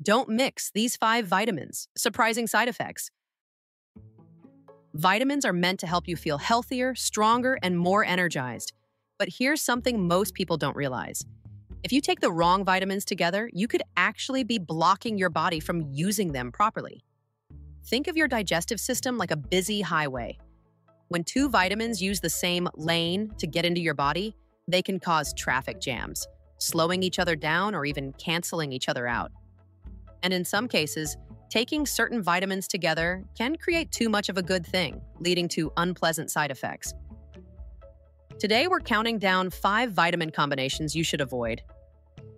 Don't mix these five vitamins. Surprising side effects. Vitamins are meant to help you feel healthier, stronger, and more energized. But here's something most people don't realize. If you take the wrong vitamins together, you could actually be blocking your body from using them properly. Think of your digestive system like a busy highway. When two vitamins use the same lane to get into your body, they can cause traffic jams, slowing each other down or even canceling each other out. And in some cases, taking certain vitamins together can create too much of a good thing, leading to unpleasant side effects. Today, we're counting down five vitamin combinations you should avoid,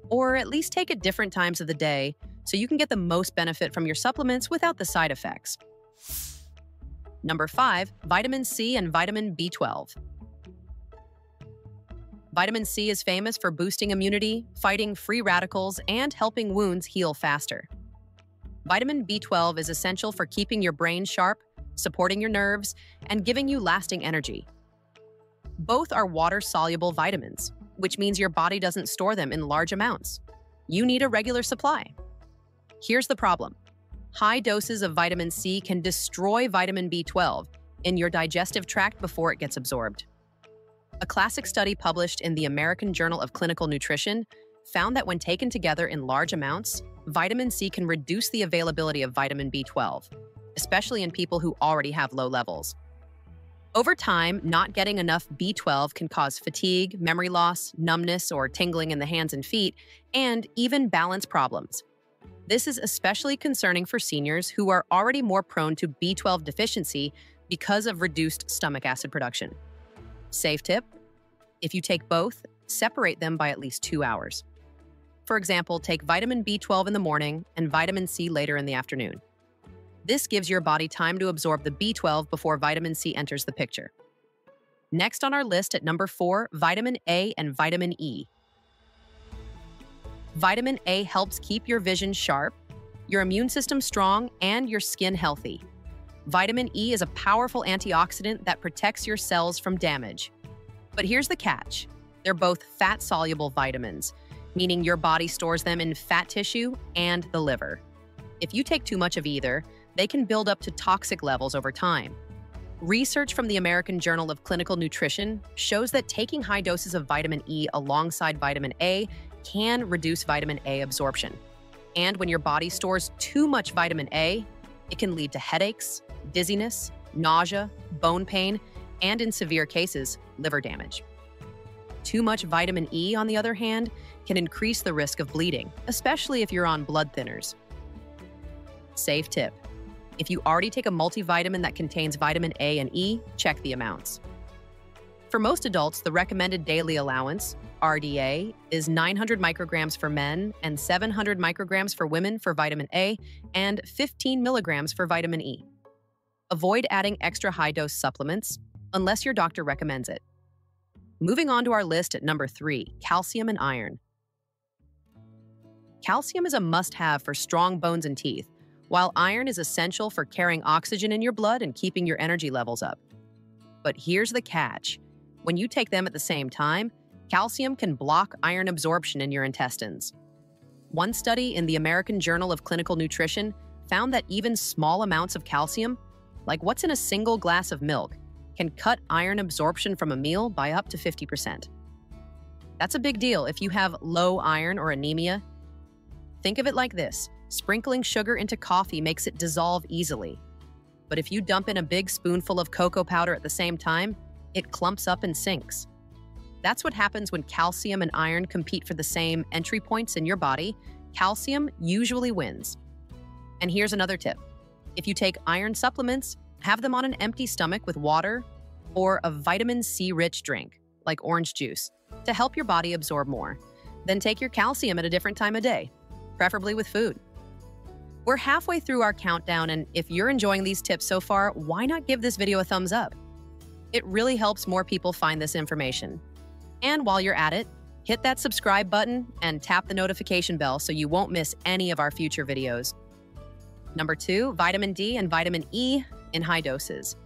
or at least take at different times of the day so you can get the most benefit from your supplements without the side effects. Number five, vitamin C and vitamin B12. Vitamin C is famous for boosting immunity, fighting free radicals, and helping wounds heal faster. Vitamin B12 is essential for keeping your brain sharp, supporting your nerves, and giving you lasting energy. Both are water soluble vitamins, which means your body doesn't store them in large amounts. You need a regular supply. Here's the problem high doses of vitamin C can destroy vitamin B12 in your digestive tract before it gets absorbed. A classic study published in the American Journal of Clinical Nutrition found that when taken together in large amounts, vitamin C can reduce the availability of vitamin B12, especially in people who already have low levels. Over time, not getting enough B12 can cause fatigue, memory loss, numbness, or tingling in the hands and feet, and even balance problems. This is especially concerning for seniors who are already more prone to B12 deficiency because of reduced stomach acid production. Safe tip if you take both, separate them by at least two hours. For example, take vitamin B12 in the morning and vitamin C later in the afternoon. This gives your body time to absorb the B12 before vitamin C enters the picture. Next on our list at number four, vitamin A and vitamin E. Vitamin A helps keep your vision sharp, your immune system strong, and your skin healthy. Vitamin E is a powerful antioxidant that protects your cells from damage. But here's the catch they're both fat soluble vitamins, meaning your body stores them in fat tissue and the liver. If you take too much of either, they can build up to toxic levels over time. Research from the American Journal of Clinical Nutrition shows that taking high doses of vitamin E alongside vitamin A can reduce vitamin A absorption. And when your body stores too much vitamin A, it can lead to headaches, dizziness, nausea, bone pain, and in severe cases, liver damage. Too much vitamin E, on the other hand, can increase the risk of bleeding, especially if you're on blood thinners. Safe tip if you already take a multivitamin that contains vitamin A and E, check the amounts. For most adults, the recommended daily allowance, RDA, is 900 micrograms for men and 700 micrograms for women for vitamin A and 15 milligrams for vitamin E. Avoid adding extra high dose supplements unless your doctor recommends it. Moving on to our list at number three calcium and iron. Calcium is a must have for strong bones and teeth, while iron is essential for carrying oxygen in your blood and keeping your energy levels up. But here's the catch when you take them at the same time, calcium can block iron absorption in your intestines. One study in the American Journal of Clinical Nutrition found that even small amounts of calcium, like what's in a single glass of milk, can cut iron absorption from a meal by up to 50%. That's a big deal if you have low iron or anemia. Think of it like this Sprinkling sugar into coffee makes it dissolve easily. But if you dump in a big spoonful of cocoa powder at the same time, it clumps up and sinks. That's what happens when calcium and iron compete for the same entry points in your body. Calcium usually wins. And here's another tip if you take iron supplements, have them on an empty stomach with water or a vitamin C rich drink, like orange juice, to help your body absorb more. Then take your calcium at a different time of day, preferably with food. We're halfway through our countdown, and if you're enjoying these tips so far, why not give this video a thumbs up? It really helps more people find this information. And while you're at it, hit that subscribe button and tap the notification bell so you won't miss any of our future videos. Number two, vitamin D and vitamin E in high doses.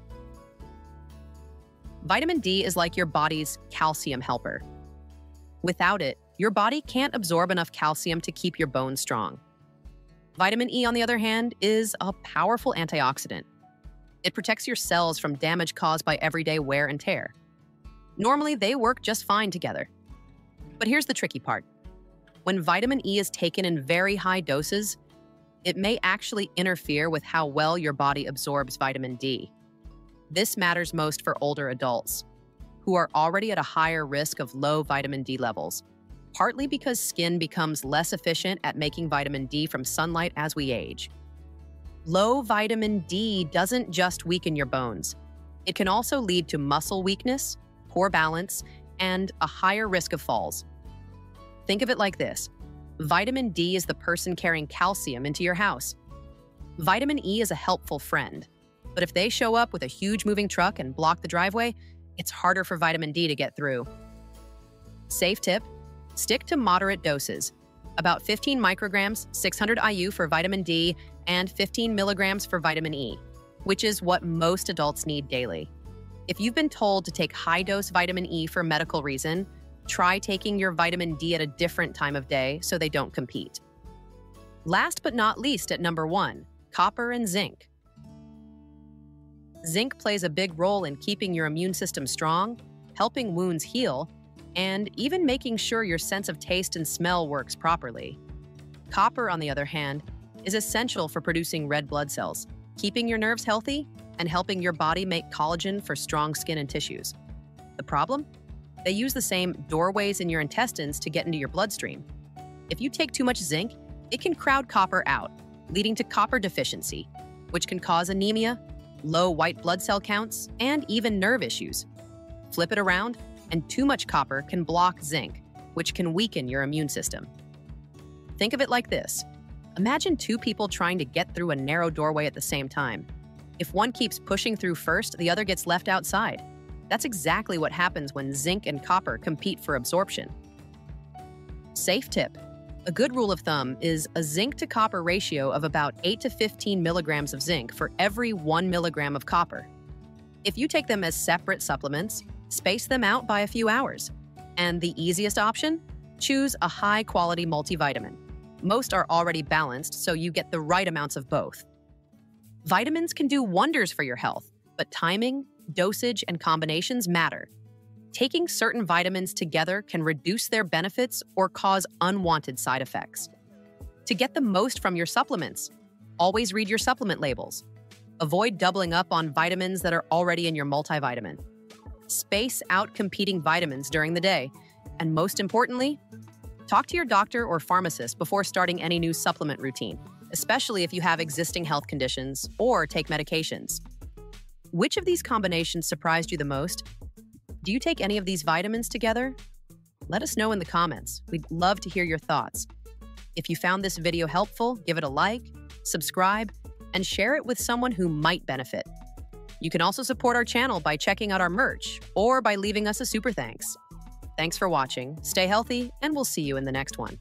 Vitamin D is like your body's calcium helper. Without it, your body can't absorb enough calcium to keep your bones strong. Vitamin E, on the other hand, is a powerful antioxidant. It protects your cells from damage caused by everyday wear and tear. Normally, they work just fine together. But here's the tricky part. When vitamin E is taken in very high doses, it may actually interfere with how well your body absorbs vitamin D. This matters most for older adults, who are already at a higher risk of low vitamin D levels, partly because skin becomes less efficient at making vitamin D from sunlight as we age. Low vitamin D doesn't just weaken your bones, it can also lead to muscle weakness, poor balance, and a higher risk of falls. Think of it like this Vitamin D is the person carrying calcium into your house. Vitamin E is a helpful friend, but if they show up with a huge moving truck and block the driveway, it's harder for vitamin D to get through. Safe tip stick to moderate doses about 15 micrograms, 600 IU for vitamin D, and 15 milligrams for vitamin E, which is what most adults need daily. If you've been told to take high dose vitamin E for medical reason, try taking your vitamin D at a different time of day so they don't compete. Last but not least, at number one, copper and zinc. Zinc plays a big role in keeping your immune system strong, helping wounds heal, and even making sure your sense of taste and smell works properly. Copper, on the other hand, is essential for producing red blood cells, keeping your nerves healthy, and helping your body make collagen for strong skin and tissues. The problem? They use the same doorways in your intestines to get into your bloodstream. If you take too much zinc, it can crowd copper out, leading to copper deficiency, which can cause anemia, low white blood cell counts, and even nerve issues. Flip it around, and too much copper can block zinc, which can weaken your immune system. Think of it like this Imagine two people trying to get through a narrow doorway at the same time. If one keeps pushing through first, the other gets left outside. That's exactly what happens when zinc and copper compete for absorption. Safe tip a good rule of thumb is a zinc to copper ratio of about 8 to 15 milligrams of zinc for every 1 milligram of copper. If you take them as separate supplements, space them out by a few hours. And the easiest option? Choose a high quality multivitamin. Most are already balanced, so you get the right amounts of both. Vitamins can do wonders for your health, but timing, dosage, and combinations matter taking certain vitamins together can reduce their benefits or cause unwanted side effects. To get the most from your supplements, always read your supplement labels. Avoid doubling up on vitamins that are already in your multivitamin. Space out competing vitamins during the day. And most importantly, talk to your doctor or pharmacist before starting any new supplement routine, especially if you have existing health conditions or take medications. Which of these combinations surprised you the most do you take any of these vitamins together? Let us know in the comments. We'd love to hear your thoughts. If you found this video helpful, give it a like, subscribe, and share it with someone who might benefit. You can also support our channel by checking out our merch or by leaving us a super thanks. Thanks for watching, stay healthy, and we'll see you in the next one.